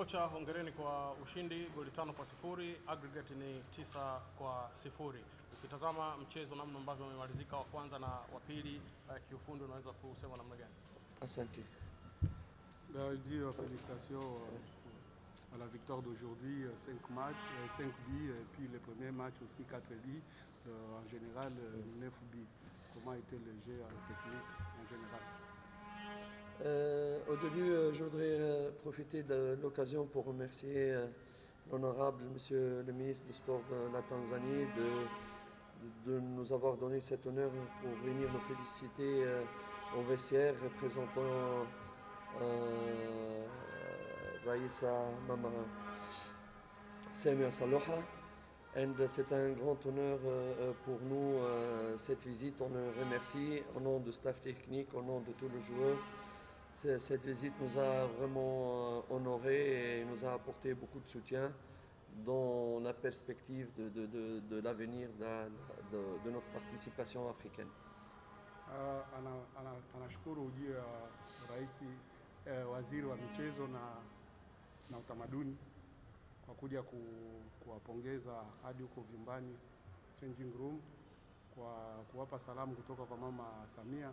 Kocha, hongereni kwa ushindi goli tano kwa sifuri, aggregate ni tisa kwa sifuri. Ukitazama mchezo namna ambavyo umemalizika wa kwanza na wa pili, uh, kiufundi unaweza kusema namna gani? Asante. Ben, dire félicitations euh, à la victoire d'aujourd'hui, 5 matchs, 5 buts, et puis le premier match aussi 4 buts, Euh, en général 9 buts. Comment était le jeu euh, technique en général Euh, au début, euh, je voudrais euh, profiter de l'occasion pour remercier l'honorable Monsieur le ministre des Sports de la Tanzanie de, nous avoir donné cet honneur pour venir nous féliciter au vestiaire représentant Raïssa Mama Semia Saloha. C'est un grand honneur pour nous cette visite. On le remercie au nom du staff technique, au nom de tous les joueurs. Cette visite nous a vraiment euh, honorés et nous a apporté beaucoup de soutien dans la perspective de, l'avenir de, notre participation africaine. Ah, eh, na, changing room Samia.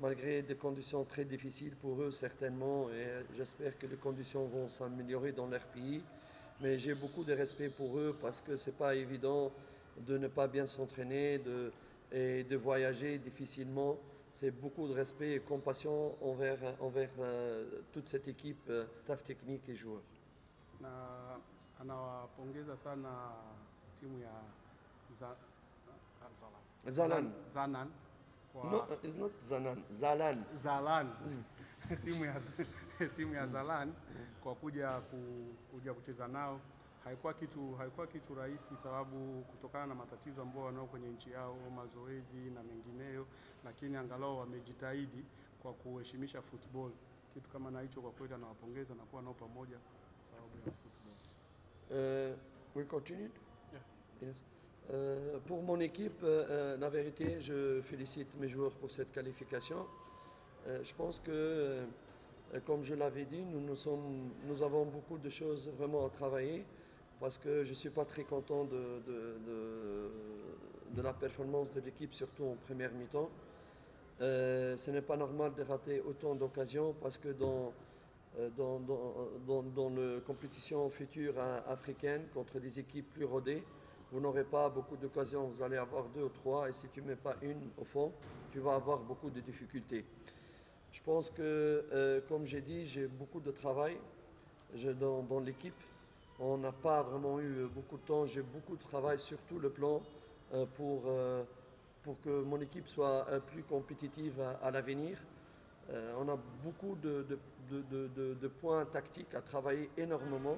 malgré des conditions très difficiles pour eux certainement et j'espère que les conditions vont s'améliorer dans leur pays. Mais j'ai beaucoup de respect pour eux parce que c'est pas évident de ne pas bien s'entraîner de, et de voyager difficilement. C'est beaucoup de respect et compassion envers, envers euh, toute cette équipe, euh, staff technique et joueurs. na anawapongeza sana timu ya za, Salam. Zalan. Zanan kwa No, it's not Zanan. Zalan. Zalan timu ya timu ya Zalan kwa kuja ku, kuja kucheza nao haikuwa kitu haikuwa kitu rahisi, sababu kutokana na matatizo ambao wanao kwenye nchi yao, mazoezi na mengineyo, lakini angalau wamejitahidi kwa kuheshimisha football. Kitu kama na hicho kwa kweli anawapongeza na kuwa nao pamoja sababu ya football. Uh, we continue? Yeah. Yes. Euh, pour mon équipe, euh, euh, la vérité, je félicite mes joueurs pour cette qualification. Je pense que, comme je l'avais dit, nous, avons beaucoup de choses vraiment à travailler parce que je ne suis pas très content de, la performance de l'équipe, surtout en première mi-temps. Ce n'est pas normal de rater autant d'occasions parce que dans, dans, dans, la compétition future euh, africaine contre des équipes plus rodées, vous n'aurez pas beaucoup d'occasions, vous allez avoir deux ou trois, et si tu ne mets pas une au fond, tu vas avoir beaucoup de difficultés. Je pense que, euh, comme j'ai dit, j'ai beaucoup de travail dans, l'équipe. On n'a pas vraiment eu beaucoup de temps, j'ai beaucoup de travail sur tout le plan euh, pour, euh, pour que mon équipe soit plus compétitive à, l'avenir. On a beaucoup de, de- de- de- points tactiques à travailler énormément.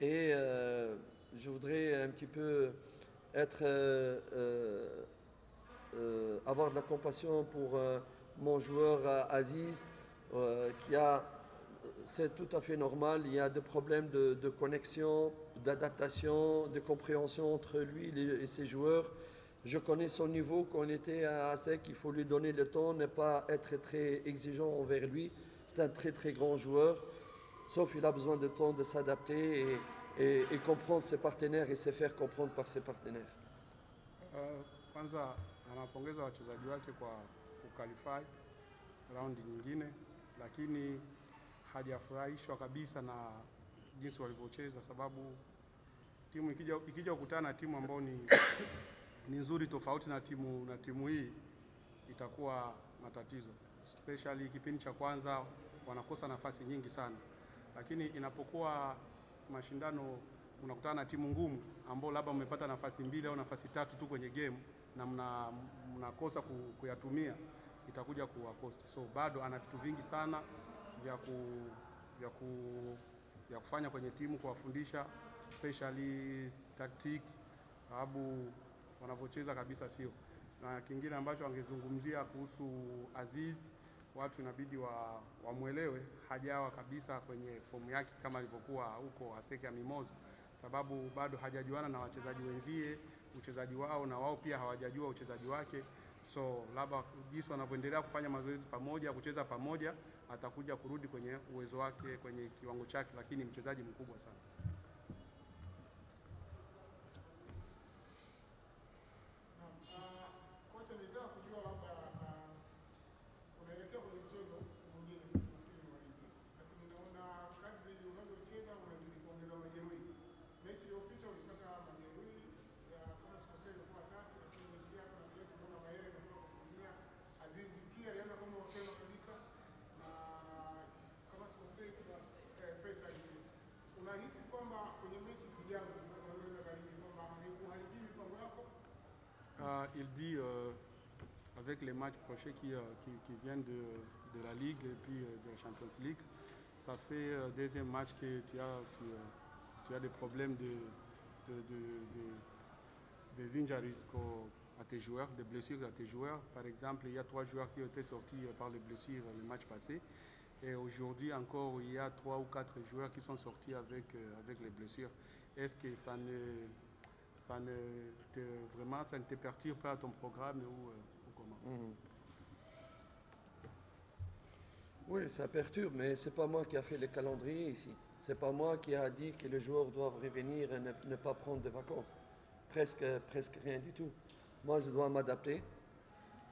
Et je voudrais un petit peu être, euh, euh, euh, avoir de la compassion pour mon joueur Aziz, qui a, c'est tout à fait normal, il y a des problèmes de, connexion, d'adaptation, de compréhension entre lui et ses joueurs. Je connais son niveau, il était à ASEC, il faut lui donner le temps, ne pas être très exigeant envers lui. C'est un très très grand joueur, sauf il a besoin de temps de s'adapter et- et comprendre ses partenaires et se faire comprendre par ses partenaires. Uh, kwanza anawapongeza wachezaji wake kwa kuqualify raundi nyingine, lakini hajafurahishwa kabisa na jinsi walivyocheza, sababu timu ikija ikija kukutana na timu ambayo ni, ni nzuri tofauti na timu na timu hii itakuwa matatizo, especially kipindi cha kwanza wanakosa nafasi nyingi sana, lakini inapokuwa mashindano unakutana na timu ngumu ambao labda mmepata nafasi mbili au nafasi tatu tu kwenye game na mna- mnakosa mna kuyatumia itakuja kuwakosti. So bado ana vitu vingi sana vya ku, vya ku, vya kufanya kwenye timu kuwafundisha especially tactics sababu wanavyocheza kabisa sio. Na kingine ambacho angezungumzia kuhusu Aziz, watu inabidi wa wamwelewe, hajawa kabisa kwenye fomu yake kama alivyokuwa huko Aseke ya Mimoza, sababu bado hajajuana na wachezaji wenzie uchezaji wao, na wao pia hawajajua uchezaji wake. So labda jinsi wanavyoendelea kufanya mazoezi pamoja, kucheza pamoja, atakuja kurudi kwenye uwezo wake, kwenye kiwango chake, lakini mchezaji mkubwa sana. Euh, il dit euh, avec les matchs prochains qui, euh, qui, qui viennent de, de la Ligue et puis euh, de la Champions League, ça fait deuxième match que tu as, tu, as des problèmes de, de, de, de- des injuries à tes joueurs, des blessures à tes joueurs. Par exemple, il y a trois joueurs qui ont été sortis par les blessures le match passé. Et aujourd'hui encore, il y a trois ou quatre joueurs qui sont sortis avec, euh, avec les blessures. Est-ce que ça ne, ça ne te, vraiment, ça ne te perturbe pas ton programme ou, euh, ou comment? Mhm. Oui, ça perturbe, mais c'est pas moi qui a fait le calendrier ici. C'est pas moi qui a dit que les joueurs doivent revenir et ne, ne pas prendre de vacances. Presque, presque rien du tout. Moi, je dois m'adapter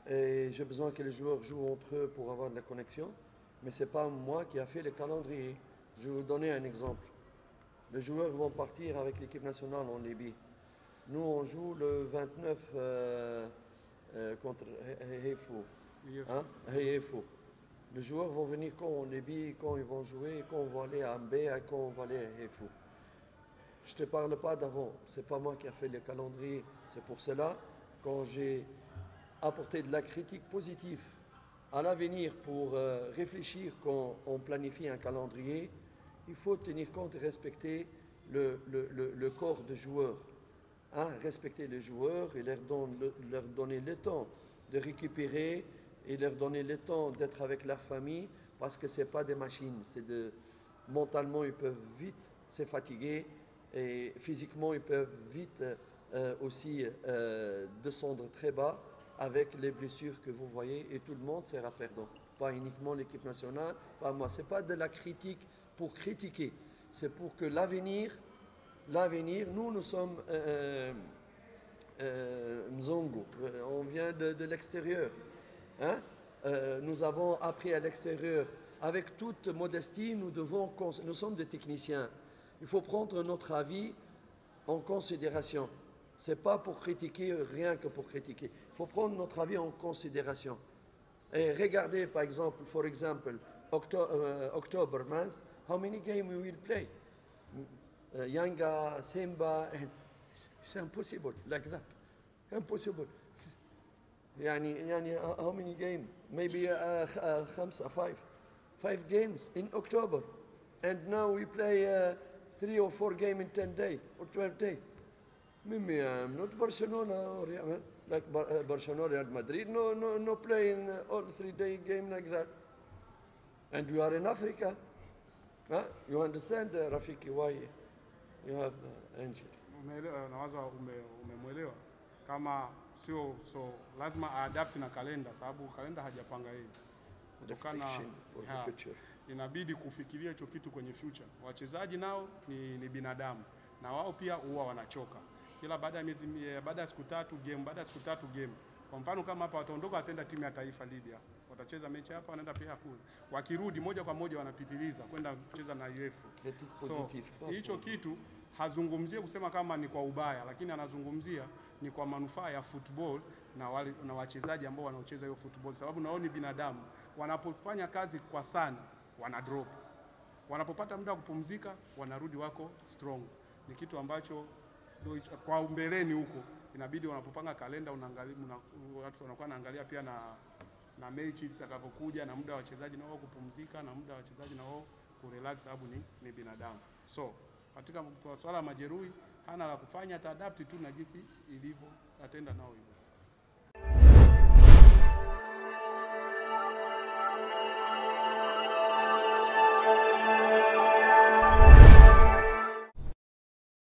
et j'ai besoin que les joueurs jouent entre eux pour avoir de la connexion. Mais c'est pas moi qui a fait le calendrier. Je vais vous donner un exemple. Les joueurs vont partir avec l'équipe nationale en Libye. Nous, on joue le 29 euh, euh, contre He- He- Hefo. Hein? Les joueurs vont venir quand en Libye, quand ils vont jouer, quand on va aller à Mbé, quand on va aller à Hefo. Je ne te parle pas d'avant. C'est pas moi qui a fait le calendrier. C'est pour cela, quand j'ai apporté de la critique positive à l'avenir pour euh, réfléchir quand on planifie un calendrier, il faut tenir compte et respecter le, le- le- corps de joueurs. Hein, respecter les joueurs et leur, leur donner le temps de récupérer et leur donner le temps d'être avec leur famille parce que ce n'est pas des machines. C'est de, mentalement, ils peuvent vite se fatiguer et physiquement, ils peuvent vite euh, aussi euh, descendre très bas avec les blessures que vous voyez et tout le monde sera perdant. Pas uniquement l'équipe nationale, pas moi. Ce n'est pas de la critique pour critiquer. C'est pour que l'avenir l'avenir, nous, nous sommes euh, euh, Mzongo. Euh, on vient de, de l'extérieur. Hein? Euh, nous avons appris à l'extérieur. Avec toute modestie, nous, devons, nous sommes des techniciens. Il faut prendre notre avis en considération. Ce n'est pas pour critiquer, rien que pour critiquer. Il faut prendre notre avis en considération. Et regardez, par exemple, for example, Octo- euh, October month, how many games we will play? uh, Yanga, Simba, and it's, it's impossible like that. Impossible. يعني يعني uh, how many games? Maybe uh, خ- uh, خمسة, five, five games in October, and now we play uh, three or four games in ten days or twelve days. Mimi, um, not Barcelona or Real, like uh, Barcelona, Real Madrid. No, no, no playing uh, all three day game like that. And we are in Africa. Huh? You understand, uh, Rafiki, why you have uh, injury. Umeelewa, nawaza ume, umemwelewa kama sio so lazima aadapt na kalenda, sababu kalenda hajapanga yeye kutokana inabidi kufikiria hicho kitu kwenye future. Wachezaji nao ni, ni binadamu na wao pia huwa wanachoka kila baada ya miezi mi- baada ya siku tatu game, baada ya siku tatu game. Kwa mfano kama hapa wataondoka, wataenda timu ya taifa Libya, watacheza mechi hapa, wanaenda pia kule, wakirudi moja kwa moja wanapitiliza kwenda kucheza na UEFA. So hicho kitu hazungumzie kusema kama ni kwa ubaya, lakini anazungumzia ni kwa manufaa ya football na wale na wachezaji ambao wanaocheza hiyo football, sababu nao ni binadamu. Wanapofanya kazi kwa sana, wana drop. Wanapopata muda wa kupumzika, wanarudi wako strong. Ni kitu ambacho kwa umbeleni huko inabidi wanapopanga kalenda, unaangalia watu wanakuwa naangalia pia na na mechi zitakavyokuja na muda wa wachezaji na wao kupumzika na muda wa wachezaji na wao kurelax, sababu ni, ni binadamu. So katika swala la majeruhi hana la kufanya, ataadapti tu na jinsi ilivyo, atenda nao hivyo.